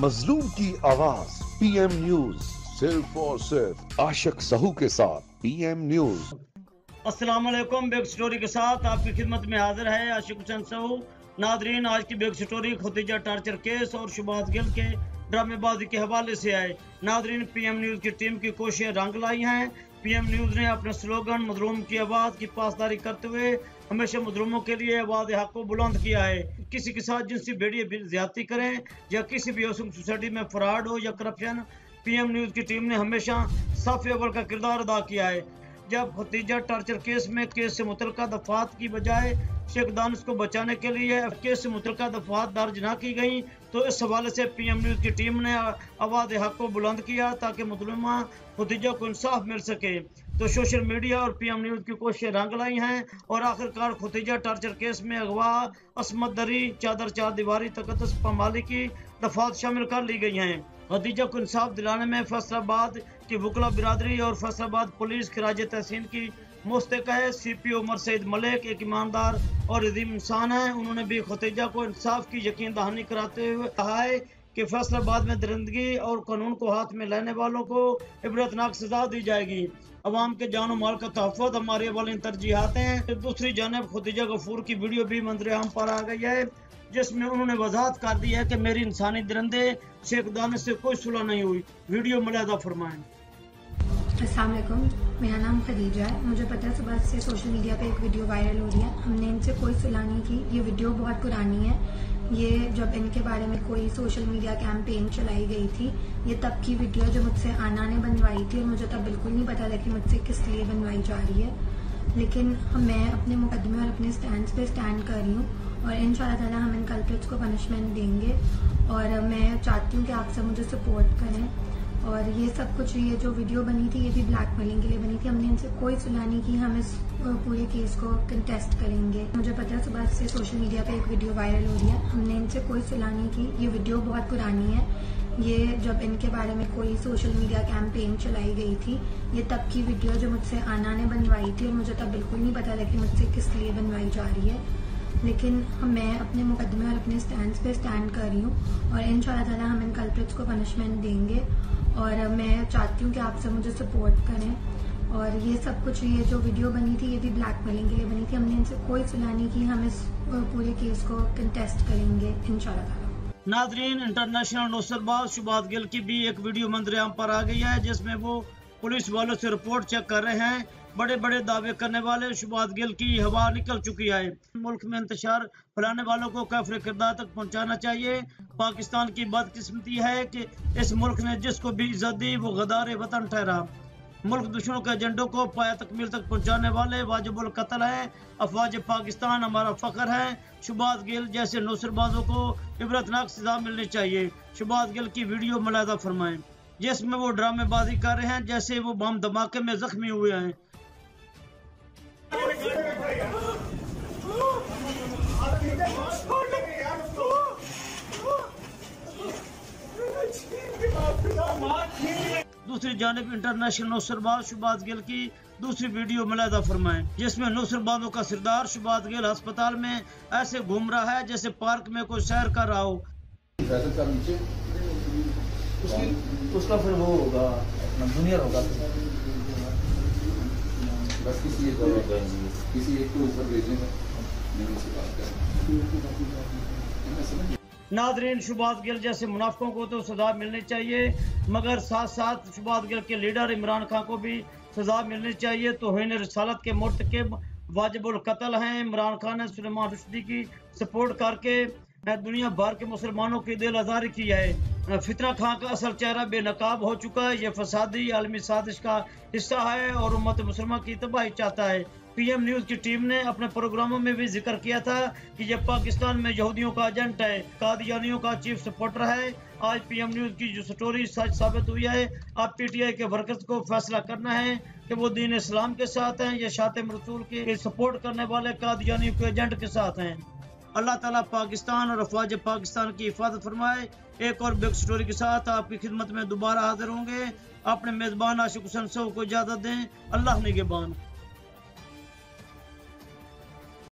मजलूम की आवाज़ पीएम न्यूज़ सिर्फ़ और सिर्फ़ आशक सहू के साथ पीएम न्यूज़ वालेकुम बेग स्टोरी के साथ आपकी खिदमत में हाजिर है आशिक हुसैन सहू। नादरीन, आज की big story Khadija torture case और शुभात गिल के ड्रामेबाजी के हवाले से आए। नादरीन पीएम न्यूज़ की टीम की कोशिशें रंग लाई हैं। पीएम न्यूज़ ने अपने स्लोगन मजलूम की आवाज़ की पासदारी करते हुए हमेशा मजलूमों के लिए आवाज़ हक को बुलंद किया है। किसी के साथ जिनसी बेड़िए ज्यादती करें या किसी भी हाउसिंग सोसाइटी में फ्रॉड हो या करप्शन पीएम न्यूज़ की टीम ने हमेशा साफ़ अवर का किरदार अदा किया है। जब खतीजा टार्चर केस में केस से मुतल दफात की बजाय शेख दानिश को बचाने के लिए केस से मुतल दफात दर्ज न की गई तो इस हवाले से पी एम न्यूज़ की टीम ने आवाज़ हक को बुलंद किया ताकि मुतलमा खतीजा को इंसाफ मिल सके। तो सोशल मीडिया और पी एम न्यूज़ की कोशिशें रंग लाई हैं और आखिरकार खतीजा टार्चर केस में अगवा असमत दरी, चादर चार दीवारी, तकदस पमाली की दफात शामिल कर ली गई हैं। खदीजा को इंसाफ दिलाने में फैसलाबाद की वकला, बिरादरी और फैसलाबाद पुलिस खराज तहसीन की मुस्तक है। सी पी उमर सईद मलिक एक ईमानदार और अजीम इंसान है। उन्होंने भी खतीजा को इंसाफ की यकीन दहानी कराते हुए कहा है कि फैसलाबाद में दरिंदगी और कानून को हाथ में लेने वालों को इबरतनाक सजा दी जाएगी। अवाम के जानो माल का तहफ़ हमारे वाले तरजीहत हैं। दूसरी जानब खतीजा गफूर की वीडियो भी मंजर आम पर आ गई है, जिसमें उन्होंने वजाहत कर दी है कि मेरी इंसानी दरंदे शेख दाने से कोई सुलह नहीं हुई। वीडियो मलियादा फरमाएँ। असलम मेरा नाम खदीजा है। मुझे पता है सुबह से सोशल मीडिया पे एक वीडियो वायरल हो रही है। हमने इनसे कोई सुलह नहीं की। ये वीडियो बहुत पुरानी है। ये जब इनके बारे में कोई सोशल मीडिया कैंपेन चलाई गई थी, ये तब की वीडियो जो मुझसे आना ने बनवाई थी और मुझे तब बिल्कुल नहीं पता था कि मुझसे किस लिए बनवाई जा रही है। लेकिन मैं अपने मुकदमे और अपने स्टैंड पे स्टैंड कर रही हूँ और इन ताला हम इन कल्प्रिट्स को पनिशमेंट देंगे। और मैं चाहती हूँ कि आप सब मुझे सपोर्ट करें। और ये सब कुछ, ये जो वीडियो बनी थी, ये भी ब्लैकमेलिंग के लिए बनी थी। हमने इनसे कोई सुलह नहीं की, हम इस पूरे केस को कंटेस्ट करेंगे। मुझे पता है सुबह से सोशल मीडिया पे एक वीडियो वायरल हो रही है। हमने इनसे कोई सुलह नहीं की। ये वीडियो बहुत पुरानी है। ये जब इनके बारे में कोई सोशल मीडिया कैंपेन चलाई गई थी, ये तब की वीडियो जो मुझसे आना ने बनवाई थी और मुझे तब बिल्कुल नहीं पता था कि मुझसे किस लिए बनवाई जा रही है। लेकिन मैं अपने मुकदमे और अपने स्टैंड पे स्टैंड कर रही हूँ और इन ताला हम इन कल्प्रिट्स को पनिशमेंट देंगे। और मैं चाहती हूँ कि आप सब मुझे सपोर्ट करें। और ये सब कुछ, ये जो वीडियो बनी थी, ये भी ब्लैक मेलिंग के लिए बनी थी। हमने इनसे कोई सुना नहीं की, हम इस पूरे केस को कंटेस्ट करेंगे इन नाजरीन इंटरनेशनल नौसरबाज शुभात गिल की भी एक वीडियो मंदिर पर आ गई है, जिसमें वो पुलिस वालों से रिपोर्ट चेक कर रहे हैं। बड़े बड़े दावे करने वाले शुभात गिल की हवा निकल चुकी है। मुल्क में इंतज़ार फैलाने वालों को कैफर किरदार तक पहुँचाना चाहिए। पाकिस्तान की बदकिस्मती है कि इस मुल्क ने जिसको भी इज़्ज़त दी, वो गदार वतन ठहरा। मुल्क दुश्मनों के एजेंडों को पाया तकमील तक पहुँचाने वाले वाजिबुल कतल है। अफवाज पाकिस्तान हमारा फख्र है। शुभात गिल जैसे नौसरबाजों को इबरतनाक सजा मिलनी चाहिए। शुभात गिल की वीडियो मलादा फरमाएँ। जिसमें वो ड्रामेबाजी कर रहे हैं, जैसे वो बम धमाके में जख्मी हुए हैं। दूसरी जानब इंटरनेशनल नौसरबाज शुबाज गिल की दूसरी वीडियो मलादा फरमाएँ जिसमें नौसरबाजों का सिरदार शुबाज गिल अस्पताल में ऐसे घूम रहा है जैसे पार्क में कोई सैर कर रहा हो। उसका फिर वो होगा जूनियर होगा बस किसी एक किसी एक को ऊपर भेजेंगे। नाजरीन, शुभात गिल जैसे मुनाफों को तो सजा मिलनी चाहिए, मगर साथ साथ शुभात गिल के लीडर इमरान खान को भी सजा मिलनी चाहिए। तो हिन रसालत के मुर्त के वाजिबुल कत्ल हैं। इमरान खान ने सुलेमान रुश्दी की सपोर्ट करके दुनिया भर के मुसलमानों की दिल आजारी की है। फितना खां का असल चेहरा बेनकाब हो चुका है। ये फसादी आलमी साजिश का हिस्सा है और उम्मत मुसलमान की तबाही चाहता है। पीएम न्यूज़ की टीम ने अपने प्रोग्रामों में भी ज़िक्र किया था कि ये पाकिस्तान में यहूदियों का एजेंट है, कादियानियों का चीफ सपोर्टर है, आज पीएम न्यूज़ की जो स्टोरी सच साबित हुई है अब पीटीआई के वर्कर्स को फैसला करना है कि वो दीन इस्लाम के साथ हैं या शातिम रसूल के सपोर्ट करने वाले कादियानियों के एजेंट के साथ हैं। अल्लाह ताला पाकिस्तान और अफवाज पाकिस्तान की हिफाजत फरमाए। एक और बिग स्टोरी के साथ आपकी खिदमत में दोबारा हाजिर होंगे। अपने मेज़बान आशिक हुसैन को इजाज़त दें। अल्लाह निगेबान